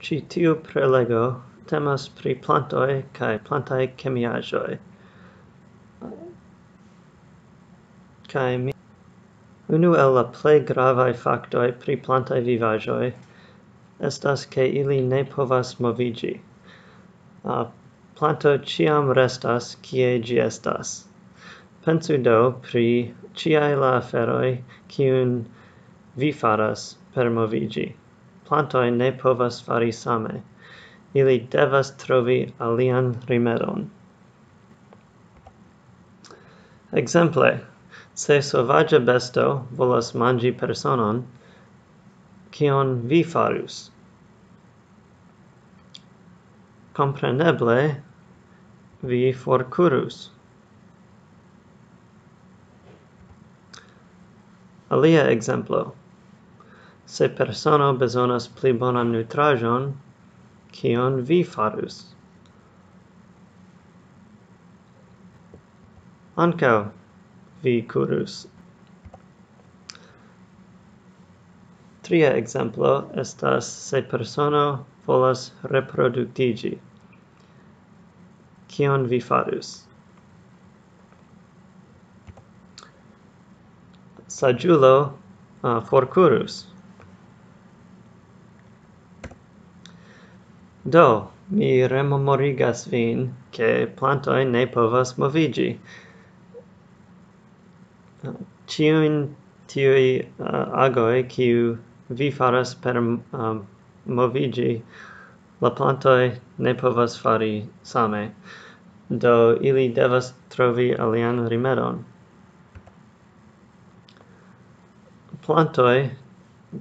ci tiu prelego temas pri plantoi kai plantai kemiaĵoj. kai mi unu el la plej gravaj faktoj pri plantaj vivaĵoj estas ke ili ne povas moviĝi. A planto ciam restas kie ĝi estas. Pensu do pri ĉiaj la aferoj kiun vi faras per moviĝi plantoi ne povas fari same. Ili devas trovi alian rimedon. Exemple, se sovaĝa besto volas mangi personon, kion vi farus? Compreneble, vi forcurus. Alia exemplo se persono bezonas pli bonan nutrajon, kion vi farus Ancao vi curus. Tria exemplo estas se persono volas reproductigi. Kion vi farus? Saĝulo uh, forcurus. Do, mi rememorigas vin, che plantoi ne povas movigi. Ciuin tiui uh, agoi, ciu vi faras per uh, um, movigi, la plantoi ne povas fari same, do ili devas trovi alian rimedon. Plantoi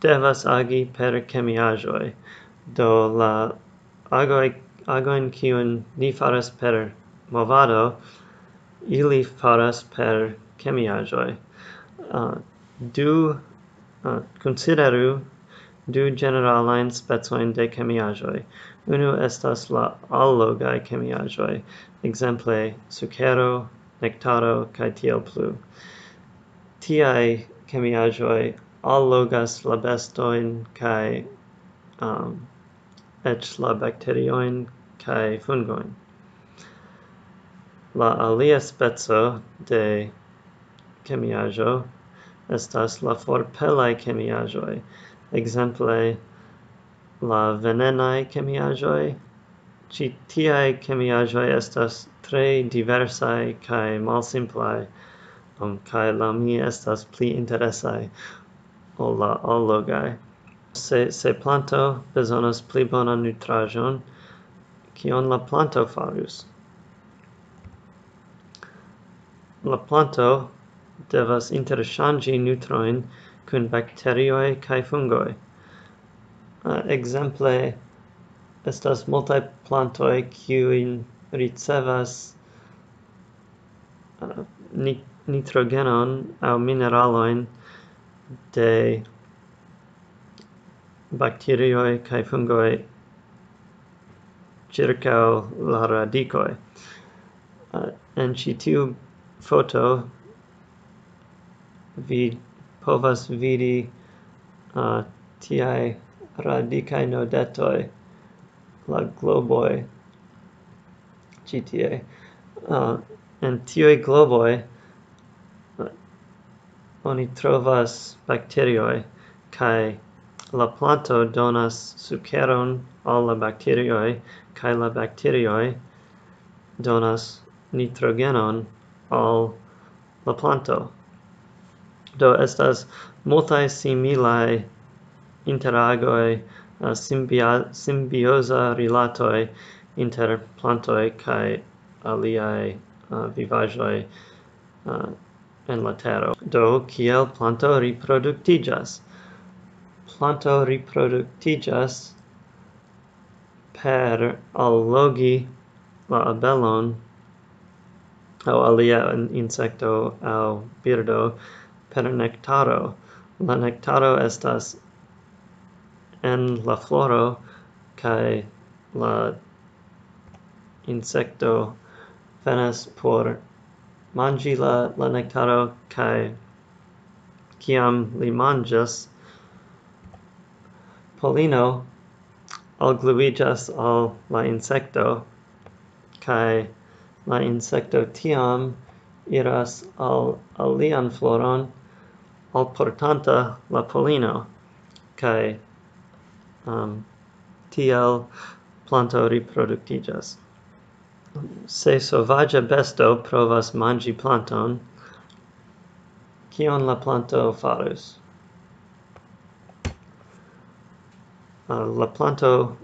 devas agi per chemiajoi, do la agoi agoin kiun ni faras per movado ili faras per chemiajoi uh, du uh, consideru du generalain spezoin de chemiajoi Unu estas la allogai chemiajoi ekzemple sukero, nektaro kai tiel plu. tiai chemiajoi allogas la bestoin kai um, et la bacterioin kai fungoin. La alia spezo de chemiajo estas la forpelai chemiajoi, exemple la venenaj chemiajoi, ci tiaj chemiajoi estas tre diversae kaj malsimplae, um, kai la mi estas pli interesae o la allogaj. Se, se planto bezonas pli bonan nutrajon kion la planto farus? La planto devas interŝanĝi nutrojn kun bakterioj kaj fungoj. Uh, ekzemple estas multaj plantoj kiujn ricevas uh, nitrogenon aŭ mineralojn de bacterioi kai fungoi circa la radicoi Uh, en ci tiu foto vi povas vidi eh, uh, tiai radicai nodetoi la globoi ci tie. Uh, en tiui globoi uh, oni trovas bacterioi kai la planto donas sukeron al la bacterioi kai la bacterioi donas nitrogenon al la planto. Do estas multaj interagoi interagoj eh, symbia symbiosa relatoi inter plantoi kai aliae uh, vivajoi uh, eh, en la tero. Do kiel planto reproductigas planto reproductigas per allogi la abelon au alia insecto au birdo per nectaro. La nectaro estas en la floro kai la insecto venas por mangi la, la nectaro kai kiam li manĝas polino algluigas al la insecto, kai la insecto tiam iras al alian floron al portanta la polino kai um, tiel planto reproductigas. Se sovagia besto provas mangi planton, kion la planto farus? Ah, la planto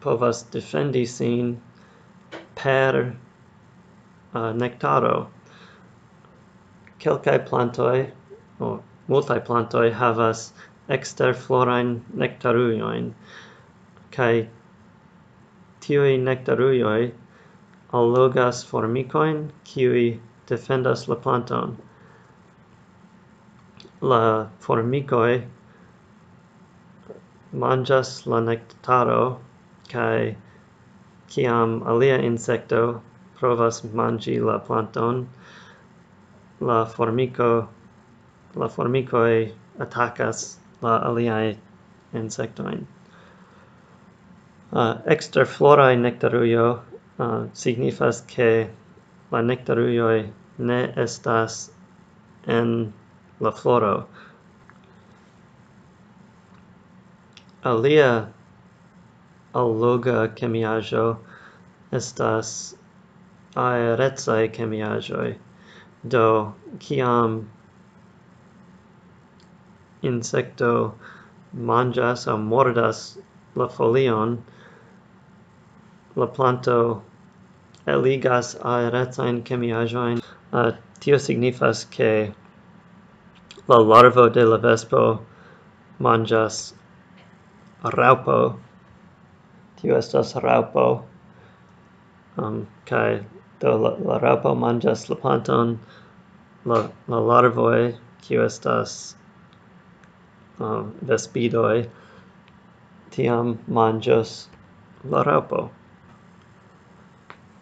povas defendi sin per ah, uh, nectaro. Kelkai plantoi, o multai plantoi, havas eksterflorajn nektarujojn kai tiuj nectaruioi allogas formicoin qui defendas la planton. La formicoi manjas la nectaro kai kiam alia insecto provas mangi la planton la formico la formicoi attacas la aliae insectoin. Uh, exterflorae nectaruio uh, signifas che la nectaruio ne estas en la floro, alia alloga chemiajo estas aerecaj chemiajoi. Do, kiam insecto manjas o mordas la folion, la planto eligas aeretajn chemiajoin. Uh, tio signifas ke la larvo de la vespo manjas raupo. Tio estas raupo. Um, kai do la, la raupo manjas la planton la, la larvoi tio estas um, vespidoi tiam manjas la raupo.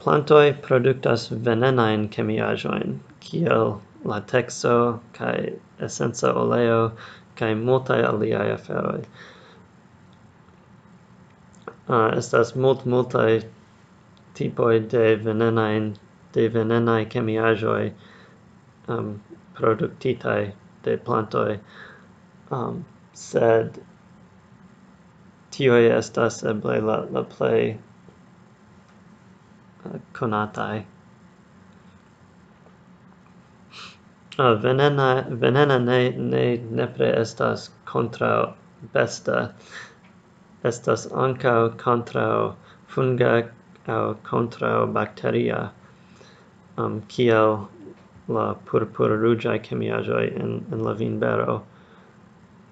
Plantoi productas venenain chemiajoin, kiel latexo, kai essenza oleo, kai multae aliae aferoi uh, estas mult multaj tipoj de venenaj de venenaj kemiaĵoj um, produktitaj de plantoj um, sed tioj estas eble la, la plej uh, konataj uh, ah, venena venena ne ne nepre estas kontraŭ besta estas anca contra funga au contra bacteria um, kiel la purpura rugia chemiajo in in la vinbero.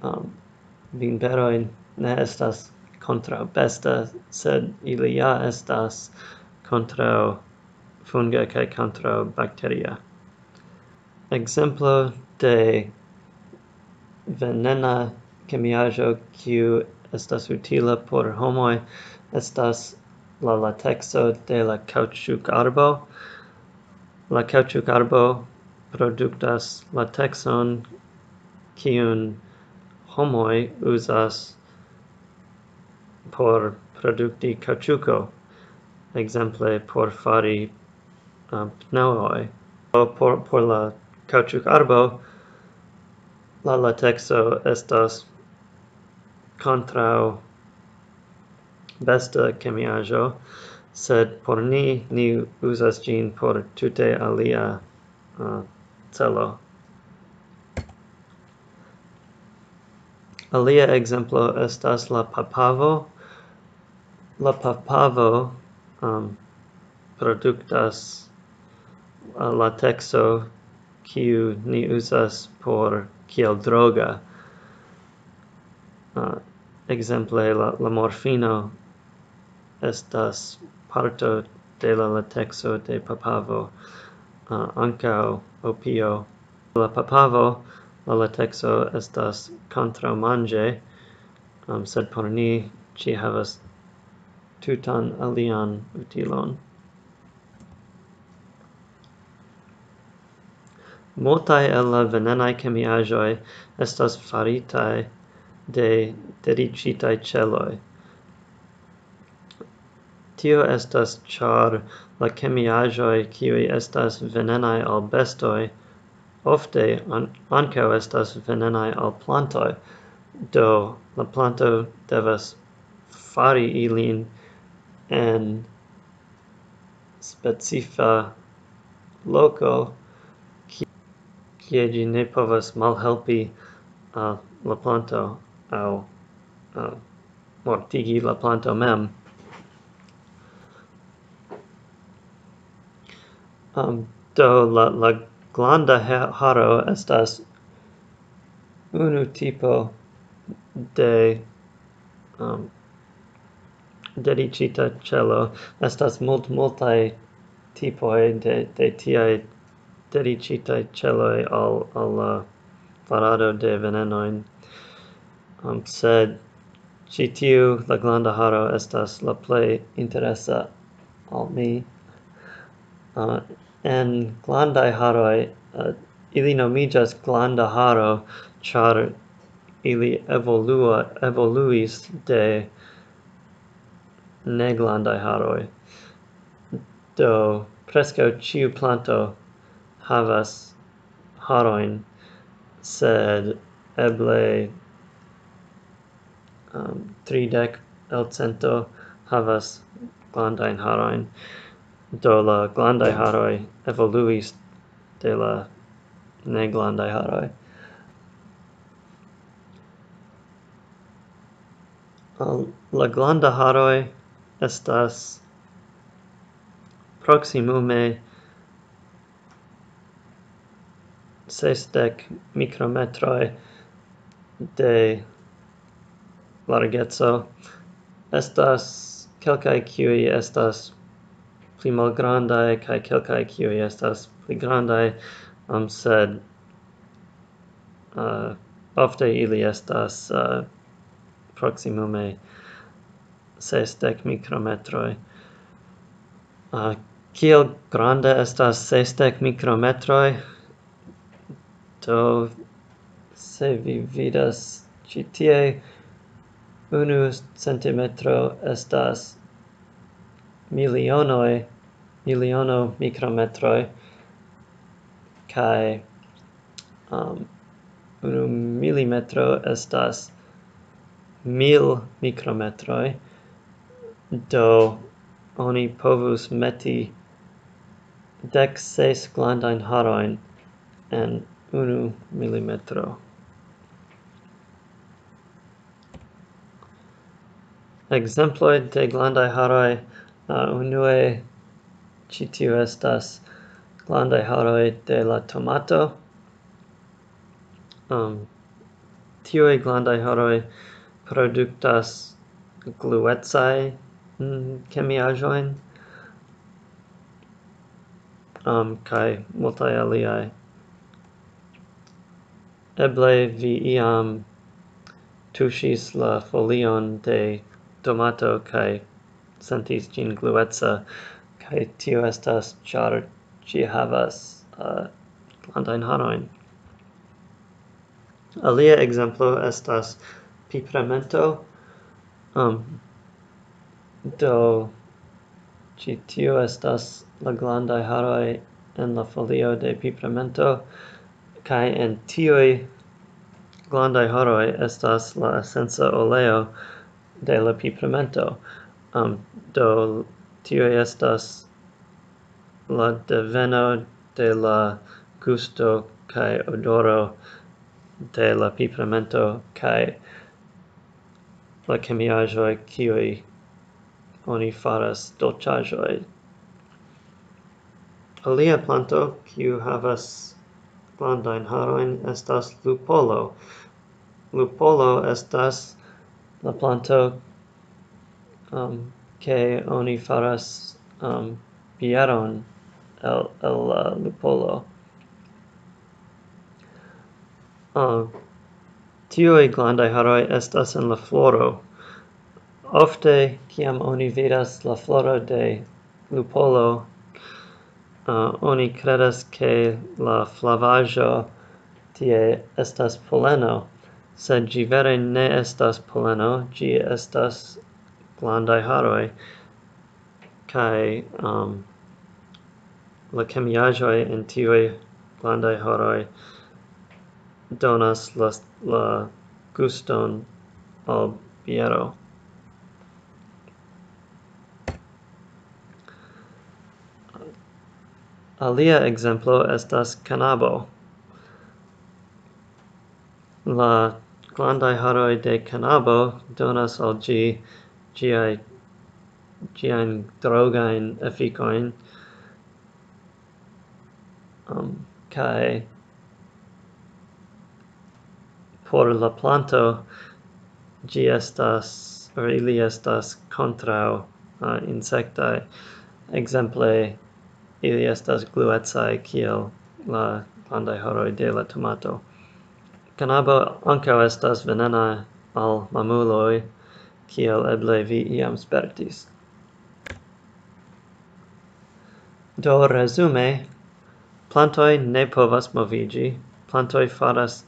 Um, vinberoj ne estas contra besta, sed ili ja estas contra funga kai contra bacteria exemplo de venena chemiajo kiu estas utila por homoj estas la latexo de la kaŭĉukarbo. La kaŭĉukarbo produktas latexon kiun homoj uzas por produkti caoutchouco, ekzemple por fari uh, pneŭoj. Por, por la arbo la latexo estas contra besta chemiajo sed por ni ni usas gin por tute alia uh, celo. Alia exemplo estas la papavo. La papavo um, productas uh, latexo kiu ni usas por kiel droga. Uh, Exemple la, la morfino estas parto de la latexo de papavo, uh, ancao opio. La papavo, la latexo estas contra mange, um, sed por ni ci havas tutan alian utilon. Multae el la venenae chemiajoi estas faritae de dirigitai celoi. Tio estas char la chemiajoi kiui estas venenai al bestoi ofte an anco estas venenai al plantoi, do la planto devas fari ilin en specifa loco kie gi ne povas malhelpi uh, la planto au uh, mortigi la planto mem. Um, do la, la glanda haro estas unu tipo de um, dedicita celo. Estas mult, multae tipoi de, de tiai dedicitae celoi al, al la farado de venenoin um, sed ĉi tiu la glanda haro estas la plej interesa al mi. Uh, en glandaj haroj uh, ili nomiĝas glanda haro ĉar ili evolua evoluis de neglandaj haroj. Do preskaŭ ĉiu planto havas harojn sed eble um, tridec el cento havas glandain haroin, do la glandai haroi evoluis de la ne glandai haroi. La glanda haroi estas proximume sestec micrometroi de largezzo Estas quelcae kiuj estas pli malgrandae kaj kelkaj kiuj estas pli grandae um, sed uh, ofte ili estas uh, proximume 60 mikrometroj. Uh, kiel grande estas 60 mikrometroj? Do se vi vidas ĉi tie unu centimetro estas milionoi, miliono micrometroi, kai um, unu millimetro estas mil micrometroi, do oni povus meti dec seis glandain haroin en unu millimetro. exemploi de glandai haroi uh, unue ĉi tiu estas glandai haroi de la tomato. Um, tiuj glandai haroi productas gluetsai mm, kemiaĵojn um, kai multae aliae. Eble vi iam tushis la folion de tomato kai sentis gin gluetza kai tio estas char ci havas uh, plantain haroin alia exemplo estas pipramento. Um, do ci tio estas la glandai haroi en la folio de pipramento kai en tioi glandai haroi estas la essenza oleo de la pipramento. Um, do tio estas la deveno de la gusto kai odoro de la pipramento kai la chemiajo kiui oni faras dolciajo Alia planto kiu havas grandajn haroin estas lupolo. Lupolo estas la planto um, che oni faras um, pieron el, el uh, lupolo. Uh, e glandai haroi estas en la floro. Ofte, kiam oni vidas la floro de lupolo, uh, oni credas che la flavajo tie estas poleno, sed gi vere ne estas poleno, gi estas glandai haroi, kaj um, leukemiaĵoj en tiuj glandai haroi donas la, la guston al biero. Alia exemplo estas canabo. La grandaj haroi de canabo donas al gi ĝiaj ĝiajn drogain efficoin um, kai por la planto gi estas ili estas kontraŭ uh, insectae exemple ili estas gluetsae kiel la grandaj haroj de la tomato. Canabo ankaŭ estas venena al mamuloj, kiel eble vi iam spertis. Do resume, plantoj ne povas movigi, plantoj faras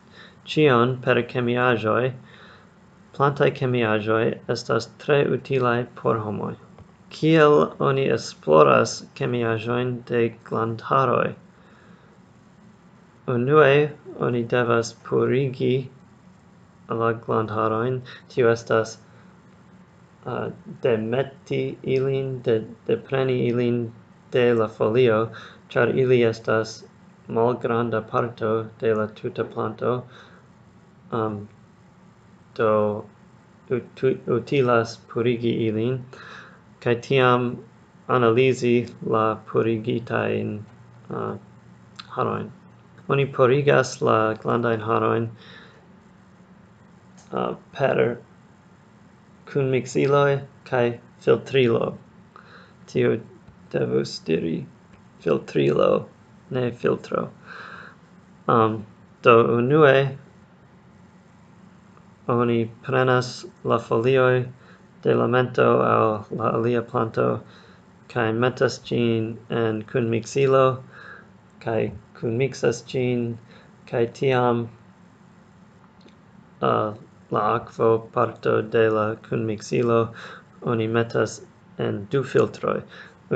cion per chemiajoi, plantae chemiajoi estas tre utilaj por homoj. Kiel oni esploras chemiajoin de glandaroj? Unue oni devas purigi la glandharoin, tio estas uh, demeti ilin, de, de preni ilin de la folio, char ili estas malgranda parto de la tuta planto, um, do ut utilas purigi ilin, kai tiam analisi la purigitain uh, haroin oni porigas la glandajn haroin uh, per kun mixiloi kai filtrilo. Tio devus diri filtrilo, ne filtro. Um, do unue oni prenas la folioi de lamento al la alia planto kai metas gin en kunmiksilo kaj kun mixas gin kai tiam uh, la aquo parto de la kunmiksilo oni metas en du filtroi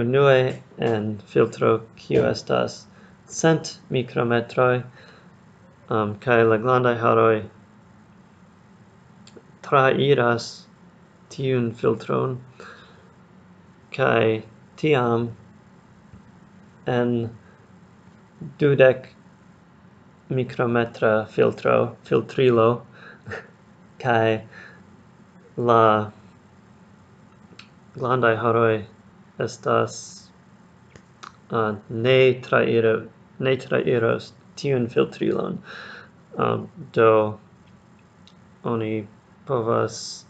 unue en filtro kiu estas cent mikrometroj um, kai la glandaj haroj trairas tiun filtron kai tiam en dudek mikrometra filtro filtrilo kai la glandai haroi estas uh, ne trairo ne trairos tiun filtrilon. Um, do oni povas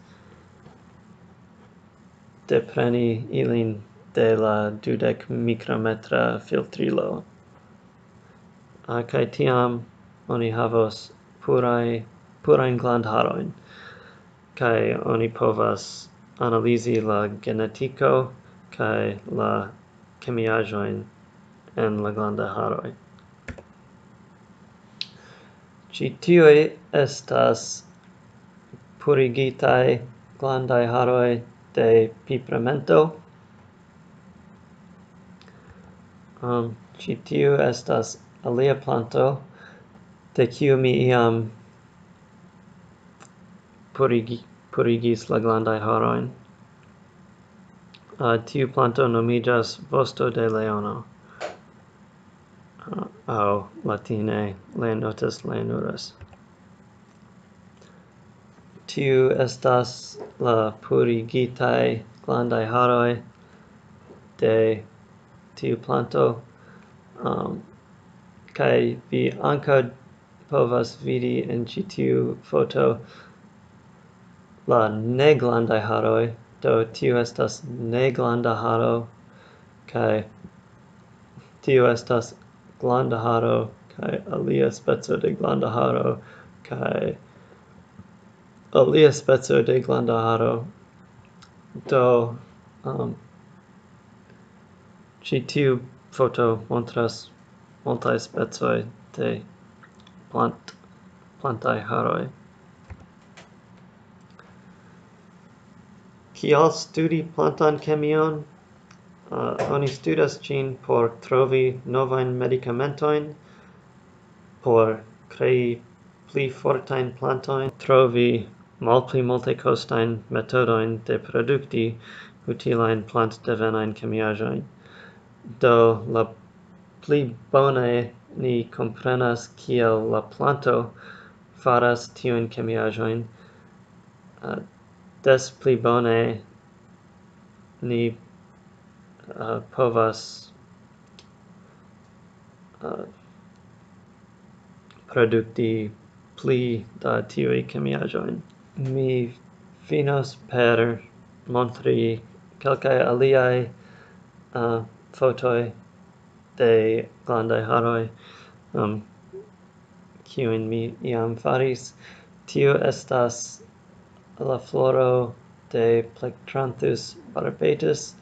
depreni ilin de la dudek mikrometra filtrilo uh, kai tiam oni havos purai purain glandharoin kai oni povas analizi la genetico kai la chemiajoin en la glandaharoi. Ci tioi estas purigitai glandai haroi de pipramento. Um, ci tiu estas alia planto de kiu mi iam purigi, purigis la glandai harojn. Uh, ah, tiu planto nomiĝas vosto de leono. Uh, au latine leonotus leonurus. Tiu estas la purigitai glandai haroi de tiu planto. Um, kai vi anca povas vidi en ĉi tiu foto la neglandaj haroj. Do tiu estas neglanda haro kai tiu estas glanda haro kai alia speco de glanda haro kai alia speco de glanda haro. Do um, ci tiu foto montras multae specoj de plant plantae haroi. Kial studi plantan chemion? Uh, oni studas ĝin por trovi novain medicamentoin, por crei pli fortain plantoin, trovi malpli multekostajn metodoin de producti utilain plant devenain chemiajoin. Do la pli bone ni comprenas kiel la planto faras tiun kemiaĵojn uh, des pli bone ni uh, povas uh, produkti pli da tiuj kemiaĵojn. Mi finos per montri kelkaj aliaj uh, fotoj de glandai haroi um, kiun mi iam faris. Tio estas la floro de Plectranthus barbetus,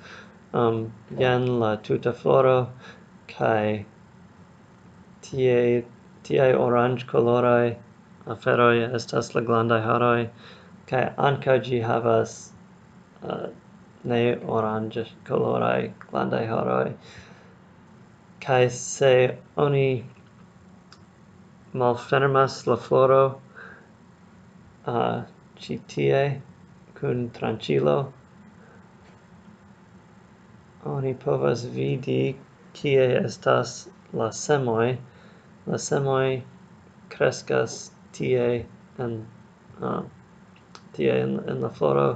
um, jen la tuta floro, kai tie, tie orange colorai aferoi estas la glandai haroi, kai anca gi havas uh, ne orange colorai glandai haroi, kai se oni malfermas la floro uh, citie kun tranquilo oni povas vidi kie estas la semoj. La semoj crescas tie en uh, tie en, en la floro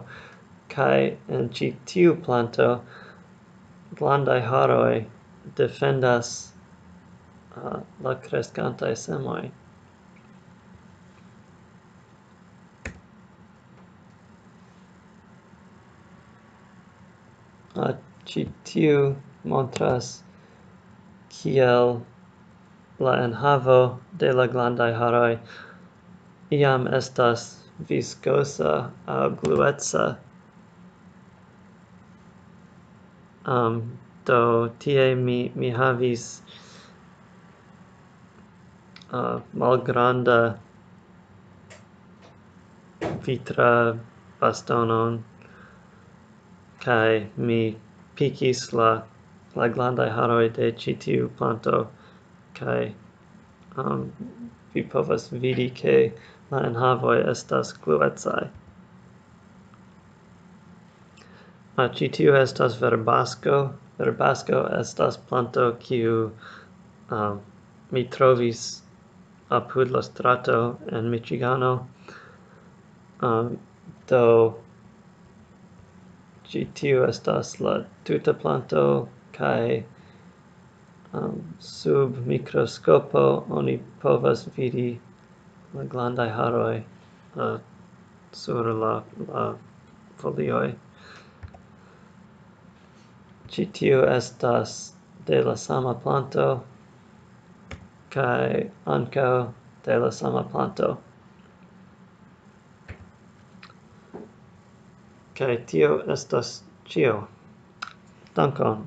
kai en ci tiu planto blandai haroi defendas uh, la crescantaj semoi. Uh, ci tiu montras kiel la enhavo de la glandai haroi iam estas viscosa au gluetsa um, do tie mi, mi havis uh, malgranda vitra bastonon kai mi pikis la la glandai haroi de citiu planto kai um, vi povas vidi ke la enhavoi estas gluecai. a citiu estas verbasco, Verbasco estas planto kiu um, mi trovis apud la strato en Michigano. Um, do ĉi tiu estas la tuta planto kaj um, sub mikroskopo oni povas vidi la glandaj haroj uh, sur la, la folioj. Ĉi tiu estas de la sama planto kai ankaŭ de la sama planto. kai tio estas ĉio. Dankon.